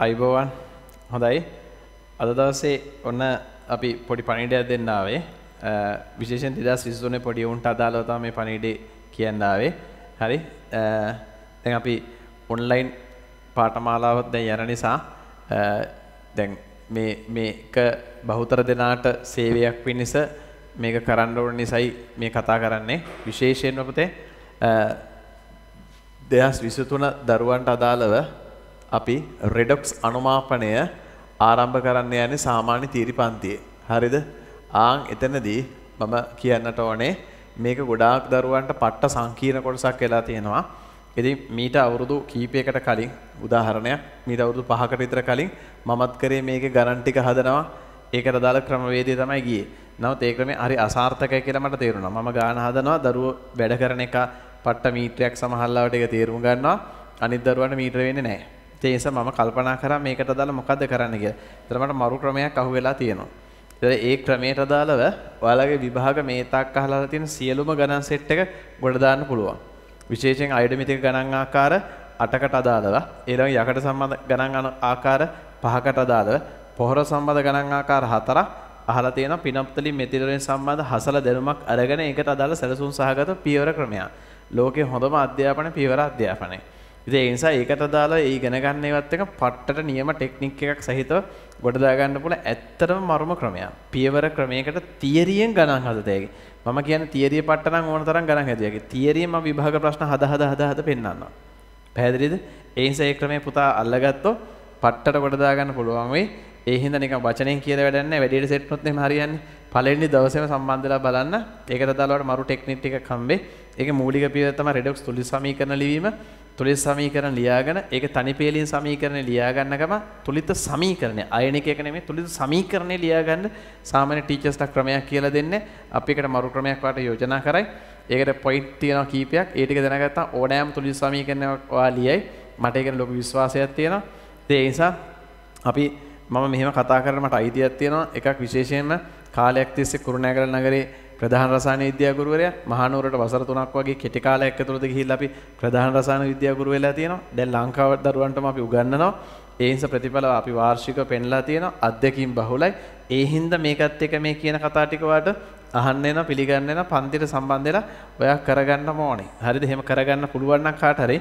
අයිබෝවන්. හොඳයි. අද දවසේ ඔන්න අපි පොඩි පණිඩයක් දෙන්න ආවේ. විශේෂයෙන් 2023 පොඩි උන්ට අදාළව තමයි මේ පණිඩේ කියන්න ආවේ. හරි. දැන් අපි ඔන්ලයින් පාඨමාලාවක් දැන් යන නිසා දැන් මේ මේක බහුතර දෙනාට සේවයක් පිණිස මේක කරන්න ඕන නිසායි මේ කතා කරන්නේ. විශේෂයෙන්ම පුතේ 2023 දරුවන්ට අදාළව අපි රෙඩොක්ස් අනුමාපනය ආරම්භ කරන්න යන්නේ සාමාන්‍ය තීරි පන්තියේ. හරිද? ආන් එතනදී මම කියන්නට ඕනේ මේක ගොඩාක් දරුවන්ට පට්ට සංකීර්ණ කොටසක් වෙලා තියෙනවා. ඉතින් මීට අවුරුදු කීපයකට කලින් උදාහරණයක් මීට අවුරුදු 5කට විතර කලින් මමත් කරේ මේකේ ගණන් ටික හදනවා. ඒකට දාලා ක්‍රමවේදය තමයි ගියේ. නමුත් ඒ ක්‍රමේ හරි අසාර්ථකයි කියලා මට තේරුණා. මම ගාන හදනවා දරුවෝ වැඩ කරන එක පට්ට මීටරයක් සමහරවට ඒක තේරුම් ගන්නවා. අනිත් දරුවන්ට මීටර වෙන්නේ නැහැ. ඒ නිසා මම කල්පනා කරා මේකට දාලා මොකද්ද කරන්න කියලා. ඒතර මට මරු ක්‍රමයක් අහුවෙලා තියෙනවා. ඒ ක්‍රමයට අදාළව ඔයාලගේ විභාග මේ තාක් අහලා තියෙන සියලුම ගණන් සෙට් එක ගොඩ දාන්න පුළුවන්. විශේෂයෙන් අයඩමිතික ගණන් ආකාර 8කට අදාළව ඊළඟ යකඩ සම්බන්ධ ගණන් ආකාර 5කට අදාළව පොහොර සම්බන්ධ ගණන් ආකාර 4ක් අහලා තියෙනවා පිනප්තලි මෙතිලෙන් සම්බන්ධ හසල දැනුමක් අරගෙන ඒකට අදාළ සැලසුම් සහගත පියවර ක්‍රමයක්. ලෝකේ හොඳම අධ්‍යාපන පියවර අධ්‍යාපනය. ඉතින් ඒ නිසා ඒකට දාලා ඒ ඉගෙන ගන්න ඒවත් එක පට්ටට නියම ටෙක්නික් එකක් සහිතව ගොඩ දා ගන්න පුළුවන් ඇත්තටම මරුම ක්‍රමයක්. පියවර ක්‍රමයකට තියරියෙන් ගණන් හදතේගේ. මම කියන්නේ තියරිය පට්ට නම් ඕන තරම් ගණන් හදියාගේ. තියරියෙන් මම විභාග ප්‍රශ්න හද හද හද හද පෙන්නන්නවා. පැහැදිලිද? ඒ නිසා ඒ ක්‍රමය පුතා අල්ලගත්තොත් පට්ටට ගොඩ දා ගන්න පුළුවන් වෙයි. ඒ හින්දා නිකන් වචනෙන් කියලා වැඩක් නැහැ. වැඩියට සෙට් වුණොත් එහෙම හරියන්නේ. පළවෙනි දවසේම සම්බන්ධලා බලන්න. ඒකට දාලා මරු ටෙක්නික් ටිකක් හම්බේ. ඒකේ මූලික පියවර තමයි රෙඩොක්ස් තුලිස් සමීකරණ ලිවීම. තුලිත සමීකරණ ලියාගෙන ඒක තනි පේලින් සමීකරණේ ලියා ගන්න ගම තුලිත සමීකරණය. අයනික එක නෙමෙයි තුලිත සමීකරණේ ලියා ගන්න සාමාන්‍ය ටීචර්ස්ලා ක්‍රමයක් කියලා දෙන්නේ. අපි එකට මරු ක්‍රමයක් වාට යෝජනා කරයි. ඒකට පොයින්ට් තියෙනවා කීපයක්. ඒ ටික දැනගත්තා ඕනෑම තුලිත සමීකරණයක් ඔයා ලියයි. මට ඒකට ලොකු විශ්වාසයක් තියෙනවා. ඒ නිසා අපි මම මෙහෙම කතා කරලා මට අයිතියක් තියෙනවා. එකක් විශේෂයෙන්ම කාලයක් තිස්සේ කුරුණෑගල නගරේ ප්‍රධාන රසායන විද්‍යා ගුරුවරයා මහනුවරට වසර 3ක් වගේ කෙටි කාලයක් ඇතුළත ගිහිල්ලා අපි ප්‍රධාන රසායන විද්‍යා ගුරු වෙලා තියෙනවා. දැන් ලංකාව දරුවන්ටම අපි උගන්වනවා. ඒ හින්දා ප්‍රතිඵල අපි වාර්ෂිකව පෙන්ලා තියෙනවා. අධ්‍යක්ීම් බහුලයි. ඒ හින්දා මේකත් එක මේ කියන කතා ටික වාට අහන්න එනවා පිළිගන්න එනවා පන්තිට සම්බන්ධ වෙලා ඔයා කරගන්නම ඕනේ. හරිද? එහෙම කරගන්න පුළුවන් නම් කාට හරි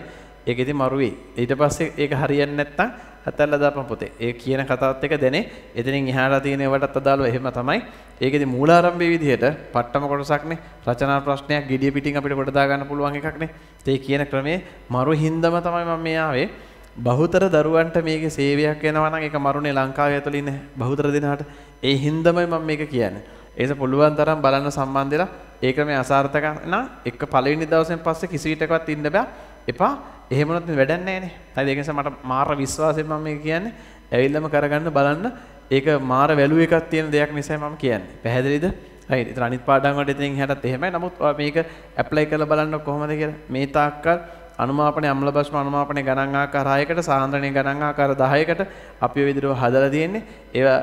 ඒක ඉතින් මරුවේ. ඊට පස්සේ ඒක හරියන්නේ නැත්නම් හතල්ලා දාපන් පොතේ. ඒ කියන කතාවත් එක දැනේ. එතනින් එහාට තියෙන ඒවටත් අදාළව එහෙම තමයි. ඒකෙදි මූලාරම්භයේ විදිහට පට්ටම කොටසක්නේ රචනා ප්‍රශ්නයක් gediya පිටින් අපිට කොට දා ගන්න පුළුවන් එකක්නේ. ඒ කියන ක්‍රමේ මරු හින්දම තමයි මම මේ ආවේ. බහුතර දරුවන්ට මේකේ සේවයක් වෙනවා නම් ඒක මරුනේ ලංකාවේ ඇතුළේ ඉන්න බහුතර දෙනාට. ඒ හින්දමයි මම මේක කියන්නේ. ඒස පුළුවන් තරම් බලන්න සම්බන්ධ වෙලා ඒ ක්‍රමයේ අසාර්ථක නම් එක පළවෙනි දවසෙන් පස්සේ කිසි විටකවත් ඉන්න බෑ. එපා එහෙම වුණොත් වැඩක් නැහැ නේ. හරි ඒක නිසා මට මාර විශ්වාසයෙන් මම මේක කියන්නේ. ඇවිල්ලාම කරගන්න බලන්න. ඒක මාර වැලුව එකක් තියෙන දෙයක් නිසා මම කියන්නේ. පැහැදිලිද? හරි. ඒතර අනිත් පාඩම් වලට ඉතින් එහාටත් එහෙමයි. නමුත් මේක ඇප්ලයි කරලා බලන්න කොහොමද කියලා. මේ තාක්කල් අනුමාපනයේ අම්ල ප්‍රශ්න අනුමාපනයේ ගණන් ආකාර 6කට සාන්ද්‍රණයේ ගණන් ආකාර 10කට අපි ඔය විදිහට හදලා තියෙන්නේ. ඒවා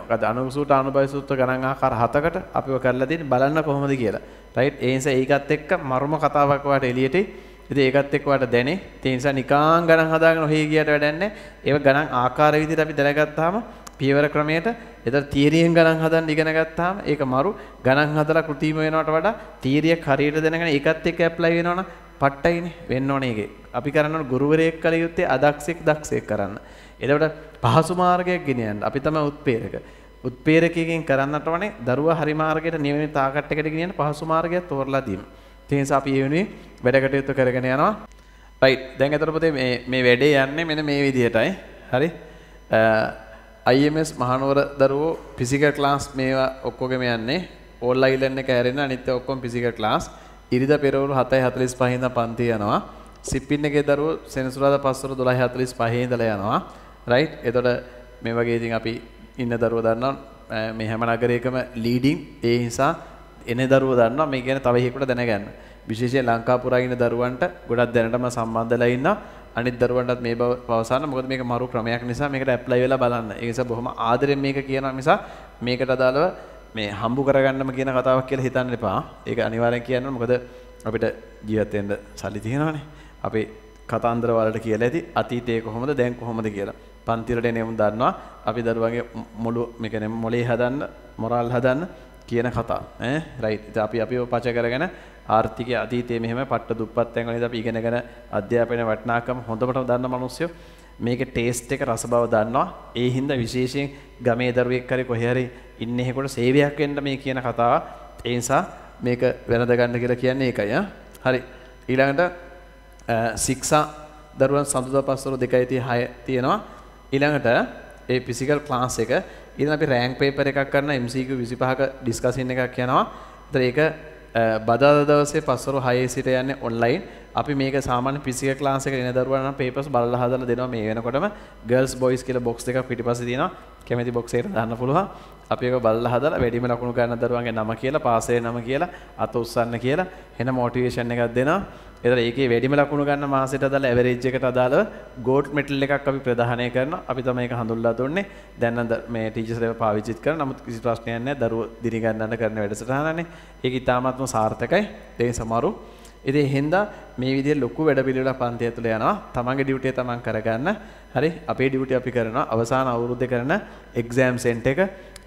මොකද අනුසූත අනුබය සූත්‍ර ගණන් ආකාර 7කට අපිව කරලා තියෙන්නේ බලන්න කොහොමද කියලා. රයිට් ඒ නිසා ඒකත් එක්ක මරුම කතාවක් වාට එළියට ඉතින් ඒකත් එක්ක වාට දැනේ. ඒ නිසා නිකාං ගණන් හදාගෙන ඔහේ ගියට වැඩක් නැහැ. ඒව ගණන් ආකාර විදිහට අපි දැනගත්තාම පියවර ක්‍රමයට එතන තීරියෙන් ගණන් හදන්න ඉගෙන ගත්තාම ඒක මරු ගණන් හදලා කෘතිම වෙනවට වඩා තීරියක් හරියට දැනගෙන ඒකත් එක්ක ඇප්ලයි වෙනවනම් පට්ටයිනේ වෙන්න ඕනේ ඒකේ. අපි කරන්න ඕන ගුරුවරයෙක් කල යුත්තේ අදක්ෂෙක් දක්ෂයෙක් කරන්න. එතකොට පහසු මාර්ගයක් ගෙනියන්න. අපි තමයි උත්පේරක. උත්පේරකයෙන් කරන්නට ඕනේ දරුවා හරි මාර්ගයට නියමිත තාකට් එකට ගෙනියන්න පහසු මාර්ගයක් තෝරලා දීම. ඒ නිසා අපි ඒ වෙනුවෙන් වැඩ කටයුතු කරගෙන යනවා. රයිට්. දැන් එතකොට පුතේ මේ මේ වැඩේ යන්නේ මෙන්න මේ විදිහටයි. හරි. IMS මහනුවර දරුවෝ ෆිසිකල් ක්ලාස් මේවා ඔක්කොගෙම යන්නේ. ඕල් අයිලන්ඩ් එක ඇරෙන අනිත් ඔක්කොම ෆිසිකල් ක්ලාස්. ඉරිදා පෙරවරු 7:45 ඉඳන් පන්ති යනවා. සිප්පින් එකේ දරුවෝ සෙනසුරාදා පස්වරු 12:45 ඉඳලා යනවා. රයිට්. එතකොට මේ වගේ ඉතින් අපි ඉන්න දරුවෝ දන්නවා මේ හැම නගරයකම ලීඩින් ඒ නිසා එන දරුවෝ දන්නවා මේ ගැන තව එකෙකුට දැනගන්න. විශේෂයෙන් ලංකාපුරා ඉන්න දරුවන්ට ගොඩක් දැනටම සම්බන්ධලා ඉන්නවා. අනිත් දරුවන්ටත් මේ බව පවසන්න. මොකද මේක මරු ක්‍රමයක් නිසා මේකට ඇප්ලයි වෙලා බලන්න. ඒ නිසා බොහොම ආදරෙන් මේක කියනවා නිසා මේකට අදාළව මේ හම්බු කරගන්නම කියන කතාවක් කියලා හිතන්න එපා. ඒක අනිවාර්යෙන් කියන්න මොකද අපිට ජීවත් වෙන්න සල්ලි තියෙනවානේ. අපි කතන්දර වලට කියලා ඇති අතීතයේ කොහොමද දැන් කොහොමද කියලා. පන්තිරට එනෙමුන් දන්නවා අපි දරුවගේ මුළු මේ කියන්නේ මොලේ හදන්න, මොරල් හදන්න කියන කතා. ඈ රයිට්. ඉතින් අපි අපිව පච කරගෙන ආර්ථිකය අතීතයේ මෙහෙම පට්ට දුප්පත් තැන් වලින් අපි ඉගෙනගෙන අධ්‍යාපනයේ වටිනාකම හොඳටම දන්න මිනිස්සු මේකේ ටේස්ට් එක රස බව දන්නවා. ඒ හින්දා විශේෂයෙන් ගමේ දරුවෙක් හරි කොහේ හරි ඉන්නේ හේකොට සේවයක් වෙන්න මේ කියන කතාව. ඒ නිසා මේක වෙනද ගන්න කියලා කියන්නේ ඒකයි ආ. හරි. ඊළඟට ශික්ෂා දරුවන් සඳුදා පස්වරු 2.6 තියෙනවා. ඊළඟට ඒ ෆිසිකල් ක්ලාස් එක ඊළඟ අපි රෑන්ක් පේපර් එකක් කරන MCQ 25ක ඩිස්කෂන් එකක් යනවා. ඒතර ඒක බදාදා දවසේ පස්වරු 6 සිට යන්නේ ඔන්ලයින්. අපි මේක සාමාන්‍ය ෆිසිකල් ක්ලාස් එකට එන දරුවන් නම් පේපර්ස් බලලා හදලා දෙනවා මේ වෙනකොටම ගර්ල්ස් බොයිස් කියලා බොක්ස් දෙකක් පිටිපස්සේ තියෙනවා. කැමති බොක්ස් එකට දාන්න පුළුවන්. අපි ඒක බලලා හදලා වැඩිම ලකුණු ගන්න දරුවන්ගේ නම කියලා පාසයේ නම කියලා අත උස්සන්න කියලා එන මොටිවේෂන් එකක් දෙනවා. එතන ඒකේ වැඩිම ලකුණු ගන්න මාසෙට අදාළ ඇවරේජ් එකට අදාළව ගෝල්ඩ් මෙඩල් එකක් අපි ප්‍රදානය කරනවා. අපි තමයි ඒක හඳුන්ලා දුන්නේ. දැන් නම් මේ ටීචර්ස් ඒවා පාවිච්චිත් කරන නමුත් කිසි ප්‍රශ්නයක් නැහැ. දරුවෝ දිරි ගන්නන්න කරන වැඩසටහනනේ. ඒක ඉතාමත්ම සාර්ථකයි. ඒ සමහරු ඉතින් හින්දා මේ විදිහට ලොකු වැඩ පිළිවෙලක් පන්ති ඇතුළේ යනවා. තමන්ගේ ඩියුටි තමන් කරගන්න. හරි අපේ ඩියුටි අපි කරනවා. අවසාන අවුරුද්දේ කරන එක්සෑම් සෙන්ට් එක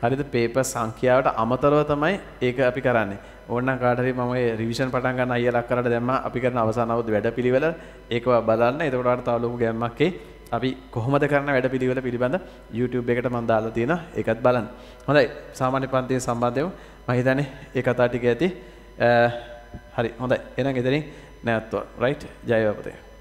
හරිද පේපර් සංඛ්‍යාවට අමතරව තමයි ඒක අපි කරන්නේ. ඕනනම් කාට හරි මම ඒ රිවිෂන් පටන් ගන්න අයියලා කරලා දැම්මා අපි කරන අවසාන අවුරුදු වැඩපිළිවෙල ඒක බලන්න. එතකොට ඔයාලට තව ලොකු ගැම්මක් එයි. අපි කොහොමද කරන වැඩපිළිවෙල පිළිබඳ YouTube එකට මම දාලා තියෙනවා. ඒකත් බලන්න. හොඳයි. සාමාන්‍ය පන්තියේ සම්බන්ධව මම හිතන්නේ ඒ කතා ටික ඇති. හරි හොඳයි. එහෙනම් එතනින් නැවතුවා. රයිට්. ජය වේවා පුතේ.